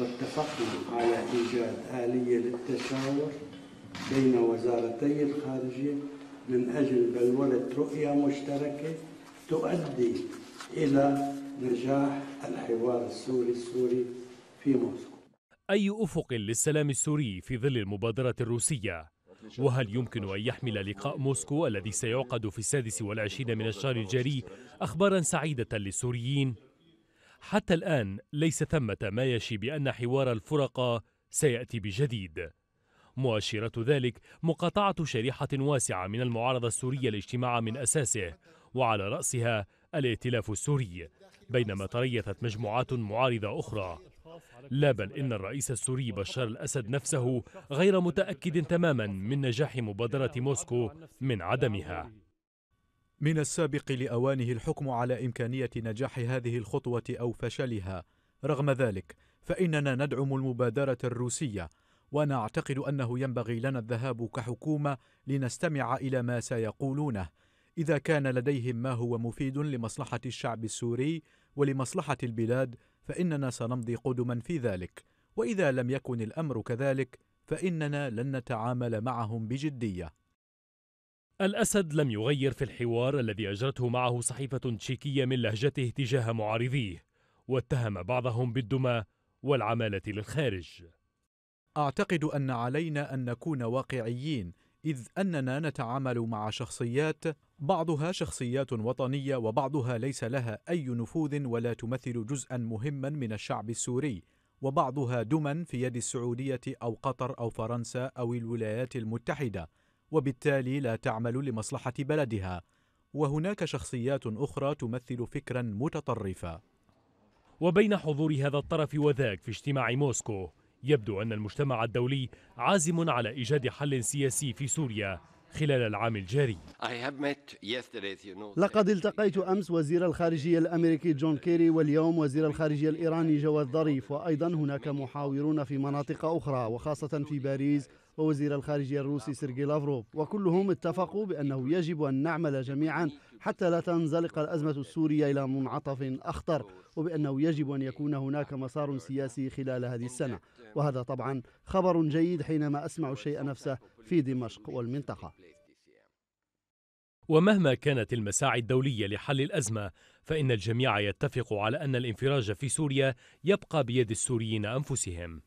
واتفقنا على إيجاد آلية للتشاور بين وزارتي الخارجية من أجل بلورة رؤية مشتركة تؤدي إلى نجاح الحوار السوري السوري في موسكو أي أفق للسلام السوري في ظل المبادرة الروسية؟ وهل يمكن أن يحمل لقاء موسكو الذي سيعقد في السادس والعشرين من الشهر الجاري أخبارا سعيدة للسوريين؟ حتى الآن ليس ثمة ما يشي بأن حوار الفرقاء سيأتي بجديد. مؤشرة ذلك مقاطعة شريحة واسعة من المعارضة السورية الاجتماع من أساسه وعلى رأسها الائتلاف السوري بينما تريثت مجموعات معارضة أخرى. لا بل إن الرئيس السوري بشار الأسد نفسه غير متأكد تماما من نجاح مبادرة موسكو من عدمها. من السابق لأوانه الحكم على إمكانية نجاح هذه الخطوة أو فشلها. رغم ذلك فإننا ندعم المبادرة الروسية وأنا أعتقد أنه ينبغي لنا الذهاب كحكومة لنستمع إلى ما سيقولونه. إذا كان لديهم ما هو مفيد لمصلحة الشعب السوري ولمصلحة البلاد فإننا سنمضي قدما في ذلك. وإذا لم يكن الأمر كذلك فإننا لن نتعامل معهم بجدية. الأسد لم يغير في الحوار الذي أجرته معه صحيفة تشيكية من لهجته تجاه معارضيه واتهم بعضهم بالدمى والعمالة للخارج. أعتقد أن علينا أن نكون واقعيين إذ أننا نتعامل مع شخصيات بعضها شخصيات وطنية وبعضها ليس لها أي نفوذ ولا تمثل جزءا مهما من الشعب السوري وبعضها دما في يد السعودية أو قطر أو فرنسا أو الولايات المتحدة. وبالتالي لا تعمل لمصلحة بلدها. وهناك شخصيات أخرى تمثل فكرا متطرفا وبين حضور هذا الطرف وذاك في اجتماع موسكو يبدو أن المجتمع الدولي عازم على إيجاد حل سياسي في سوريا خلال العام الجاري. لقد التقيت أمس وزير الخارجية الأمريكي جون كيري واليوم وزير الخارجية الإيراني جواد ظريف وأيضا هناك محاورون في مناطق أخرى وخاصة في باريس ووزير الخارجية الروسي سيرجي لافروف. وكلهم اتفقوا بأنه يجب أن نعمل جميعا حتى لا تنزلق الأزمة السورية إلى منعطف أخطر وبأنه يجب أن يكون هناك مسار سياسي خلال هذه السنة. وهذا طبعا خبر جيد حينما أسمع الشيء نفسه في دمشق والمنطقة. ومهما كانت المساعي الدولية لحل الأزمة فإن الجميع يتفق على أن الانفراج في سوريا يبقى بيد السوريين أنفسهم.